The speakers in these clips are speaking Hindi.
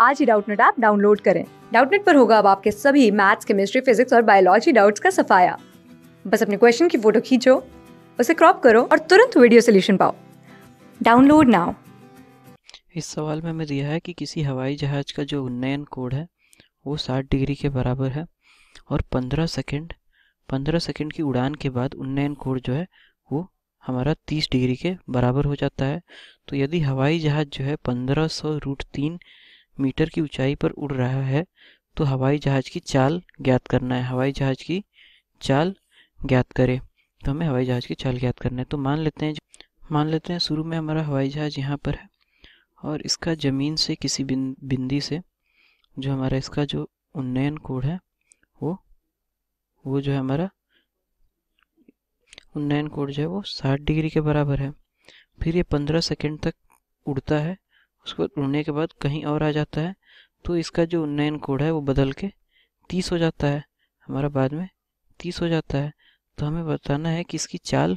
आज ही डाउटनेट ऐप डाउनलोड करें। डाउटनेट पर होगा अब आपके सभी मैथ्स, केमिस्ट्री, फिजिक्स और बायोलॉजी डाउट्स का सफाया। बस अपने क्वेश्चन की फ़ोटो खींचो, उसे क्रॉप करो और तुरंत वीडियो सोल्यूशन पाओ। Download now. इस सवाल में हमें दिया है कि किसी हवाई जहाज़ का जो उन्नयन कोड है, वो 60 डिग्री के बराबर है और 15 सेकंड 15 सेकंड की उड़ान के बाद उन्नयन कोड जो है, वो हमारा 30 डिग्री के बराबर हो जाता है। तो यदि हवाई जहाज़ जो है 1500 रूट तीन मीटर की ऊंचाई पर उड़ रहा है तो हवाई जहाज़ की चाल ज्ञात करना है। हवाई जहाज़ की चाल ज्ञात करें तो हमें हवाई जहाज़ की चाल ज्ञात करना है। तो मान लेते हैं, मान लेते हैं शुरू में हमारा हवाई जहाज़ यहाँ पर है, और इसका ज़मीन से किसी बिंदी से जो हमारा इसका जो उन्नयन कोड है, वो वो जो है हमारा उन्नयन कोड जो है वो साठ डिग्री के बराबर है। फिर ये पंद्रह सेकेंड तक उड़ता है उसको उड़ने के बाद कहीं और आ जाता है तो इसका जो उन्नयन कोड है वो बदल के तीस हो जाता है। हमारा बाद में तीस हो जाता है। तो हमें बताना है कि इसकी चाल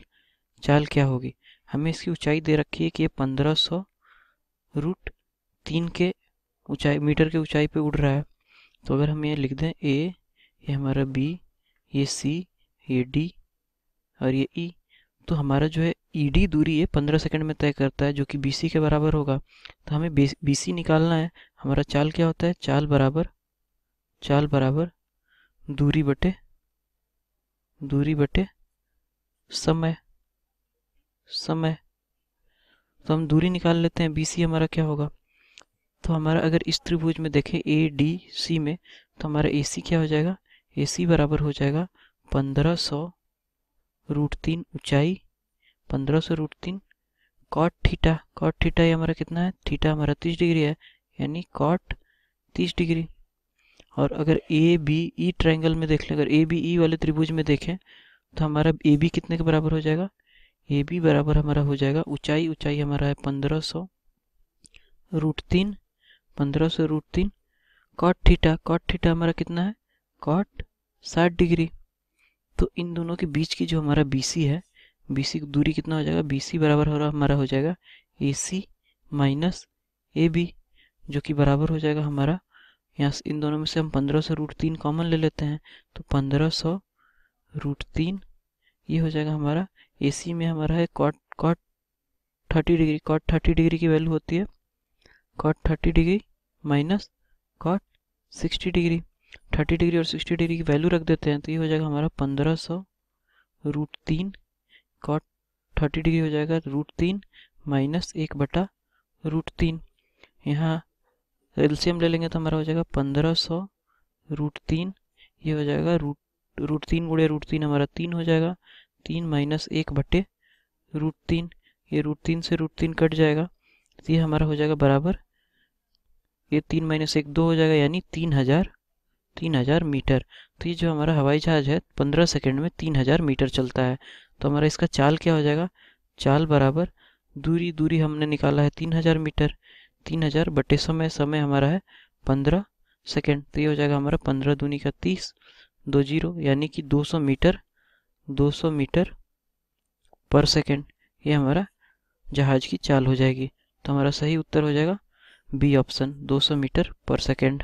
चाल क्या होगी। हमें इसकी ऊंचाई दे रखी है कि ये पंद्रह सौ रूट तीन के ऊंचाई, मीटर के ऊंचाई पे उड़ रहा है। तो अगर हम ये लिख दें ए ये हमारा बी ये सी ये डी और ये ई तो हमारा जो है ईडी दूरी है पंद्रह सेकंड में तय करता है, जो कि बीसी के बराबर होगा। तो हमें बीसी निकालना है। हमारा चाल क्या होता है? चाल बराबर चाल बराबर दूरी बटे दूरी बटे समय समय। तो हम दूरी निकाल लेते हैं। बीसी हमारा क्या होगा? तो हमारा अगर इस त्रिभुज में देखें ए डी सी में तो हमारा ए सी क्या हो जाएगा? ए सी बराबर हो जाएगा पंद्रह सौ रूट तीन ऊंचाई पंद्रह सौ रूट तीन। कॉट थीटा कॉट थीटा ये हमारा कितना है? थीटा हमारा तीस डिग्री है, यानी कॉट तीस डिग्री। और अगर ए बी ई ट्रायंगल में देख लें, अगर ए बी ई वाले त्रिभुज में देखें तो हमारा ए बी कितने के बराबर हो जाएगा? ए बी बराबर हमारा हो जाएगा, ऊंचाई ऊंचाई हमारा है पंद्रह सौ रूट तीन, पंद्रह सौ रूट तीन। कॉट थीटा कॉट थीटा हमारा कितना है? कॉट साठ डिग्री। तो इन दोनों के बीच की जो हमारा बी सी है बी सी दूरी कितना हो जाएगा? बी सी बराबर हो रहा, हमारा हो जाएगा ए सी माइनस ए बी जो कि बराबर हो जाएगा हमारा। यहाँ इन दोनों में से हम पंद्रह सौ रूट तीन कॉमन ले लेते हैं तो पंद्रह सौ रूट तीन, ये हो जाएगा हमारा। ए सी में हमारा है cot cot thirty degree cot thirty degree की वैल्यू होती है। Cot thirty degree minus cot sixty degree thirty degree और सिक्सटी डिग्री की वैल्यू रख देते हैं तो ये हो जाएगा हमारा पंद्रह सौ रूट तीन कॉट थर्टी डिग्री हो जाएगा रूट तीन माइनस एक बटा रूट तीन। यहाँ एलसीएम ले लेंगे तो हमारा हो जाएगा पंद्रह सौ रूट तीन, ये हो जाएगा रूट रूट तीन गुड़े रूट तीन हमारा तीन हो जाएगा, तीन माइनस एक बटे रूट तीन, ये रूट तीन से रूट तीन कट जाएगा तो ये हमारा हो जाएगा बराबर, ये तीन माइनस एक दो हो जाएगा, यानी तीन हज़ार तीन हज़ार मीटर। तो ये जो हमारा हवाई जहाज़ है, पंद्रह सेकंड में तीन हज़ार मीटर चलता है। तो हमारा इसका चाल क्या हो जाएगा? चाल बराबर दूरी दूरी हमने निकाला है तीन हज़ार मीटर। तीन हज़ार बटे समय समय हमारा है पंद्रह सेकेंड। तो ये हो जाएगा हमारा पंद्रह दूनी का तीस, दो ज़ीरो, यानी कि दो सौ मीटर, दो सौ मीटर पर सेकेंड ये हमारा जहाज़ की चाल हो जाएगी। तो हमारा सही उत्तर हो जाएगा बी ऑप्शन 200 मीटर पर सेकेंड।